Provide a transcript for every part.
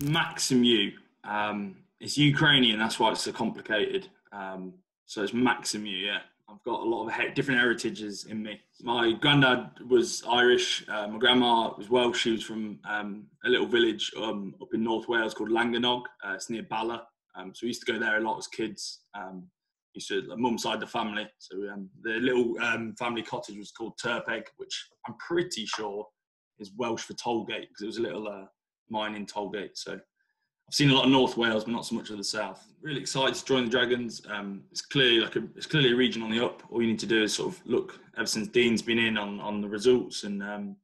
Maksymiw. Um, it's Ukrainian, that's why it's so complicated. Um, so it's Maksymiw, yeah. I've got a lot of different heritages in me. My granddad was Irish. Uh, my grandma was Welsh. She was from um, a little village um, up in North Wales called Llangornog. Uh, it's near Bala. Um, so we used to go there a lot as kids. Um, used to like, mum's side of the family. So um, the little um, family cottage was called Tyrpeg, which I'm pretty sure is Welsh for tollgate because it was a little uh, mining tollgate. So I've seen a lot of North Wales, but not so much of the South. Really excited to join the Dragons. Um, it's clearly like a, it's clearly a region on the up. All you need to do is sort of look ever since Dean's been in on on the results, and um,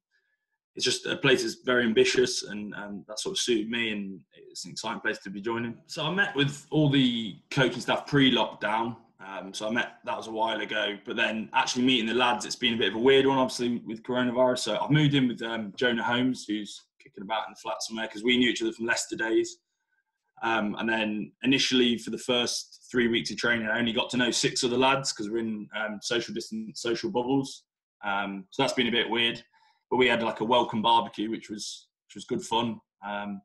it's just a place that's very ambitious, and um, that sort of suited me, and it's an exciting place to be joining. So I met with all the coaching staff pre-lockdown. Um, so I met that was a while ago, but then actually meeting the lads, it's been a bit of a weird one, obviously with coronavirus. So I've moved in with um, Jonah Holmes, who's kicking about in the flat somewhere because we knew each other from Leicester days. Um, and then initially for the first three weeks of training, I only got to know six other lads because we're in um, social distance, social bubbles. Um, so that's been a bit weird. But we had like a welcome barbecue, which was which was good fun. Um,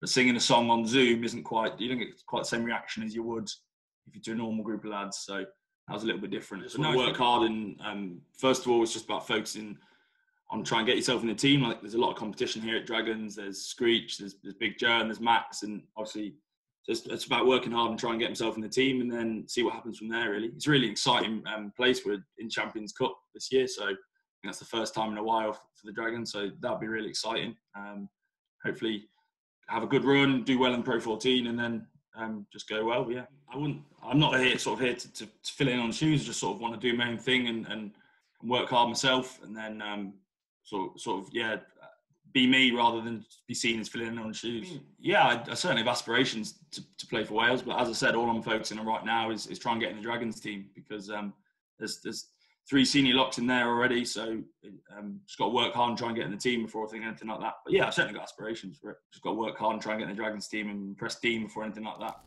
but singing a song on Zoom isn't quite you don't get quite the same reaction as you would if you do a normal group of lads. So that was a little bit different. Just no, work hard and um, first of all, it's just about focusing on trying to get yourself in the team. Like there's a lot of competition here at Dragons. There's Screech, there's, there's Big Joe, and there's Max, and obviously just it's about working hard and trying to get himself in the team, and then see what happens from there. Really, it's a really exciting um, place. We're in Champions Cup this year, so that's the first time in a while for the Dragons. So that'll be really exciting. Um, hopefully, have a good run, do well in Pro 14, and then um, just go well. Yeah, I wouldn't. I'm not here sort of here to, to, to fill in on shoes. I Just sort of want to do my own thing and, and work hard myself, and then um, sort sort of yeah, be me rather than be seen as filling in on shoes. Mm. Yeah, I, I, certainly have aspirations to, to play for Wales, but as I said, all I'm focusing on right now is, is try and get in the Dragons team because um, there's there's three senior locks in there already, so um, just got to work hard and try and get in the team before I think anything like that. But yeah, I've certainly got aspirations for it. Just got to work hard and try and get in the Dragons team and press team before anything like that.